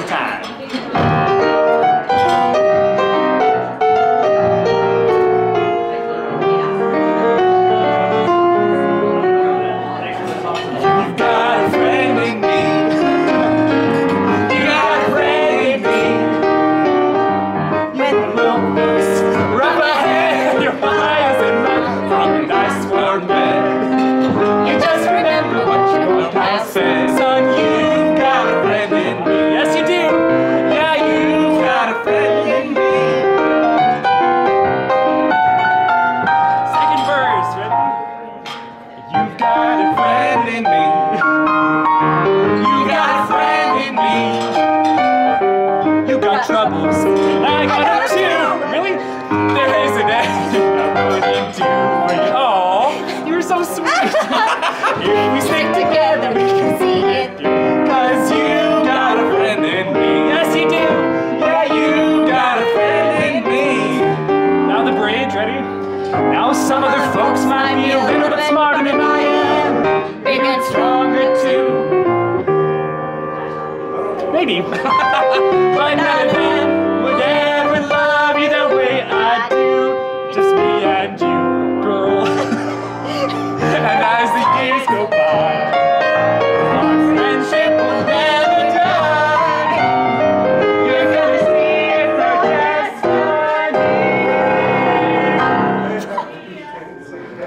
show. You got troubles, I got them too. Really? There isn't anything I wouldn't do for you. Oh, you're so sweet. We stick together, we can see it through. Cause you got a friend in me. Yes, you do. Yeah, you got a friend in me. Now the bridge, ready? Now some other folks might be a little bit smarter than I am. Big and stronger Stronger too. Maybe.